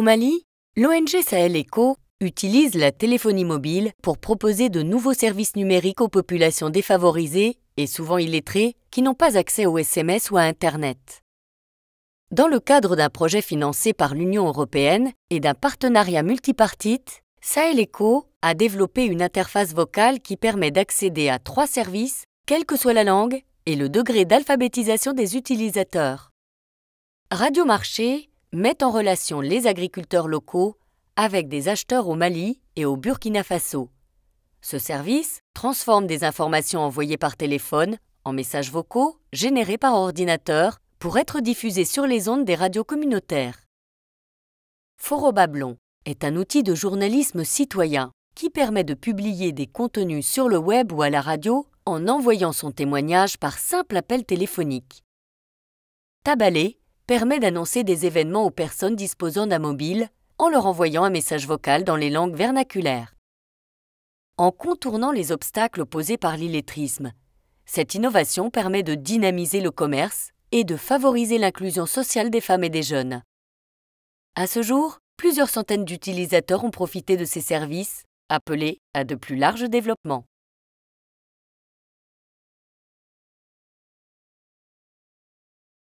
Au Mali, l'ONG Sahel Eco utilise la téléphonie mobile pour proposer de nouveaux services numériques aux populations défavorisées et souvent illettrées qui n'ont pas accès au SMS ou à Internet. Dans le cadre d'un projet financé par l'Union européenne et d'un partenariat multipartite, Sahel Eco a développé une interface vocale qui permet d'accéder à trois services, quelle que soit la langue et le degré d'alphabétisation des utilisateurs. Radio Marché met en relation les agriculteurs locaux avec des acheteurs au Mali et au Burkina Faso. Ce service transforme des informations envoyées par téléphone en messages vocaux générés par ordinateur pour être diffusés sur les ondes des radios communautaires. Forobablon est un outil de journalisme citoyen qui permet de publier des contenus sur le web ou à la radio en envoyant son témoignage par simple appel téléphonique. Tabalé permet d'annoncer des événements aux personnes disposant d'un mobile en leur envoyant un message vocal dans les langues vernaculaires. En contournant les obstacles posés par l'illettrisme, cette innovation permet de dynamiser le commerce et de favoriser l'inclusion sociale des femmes et des jeunes. À ce jour, plusieurs centaines d'utilisateurs ont profité de ces services, appelés à de plus larges développements.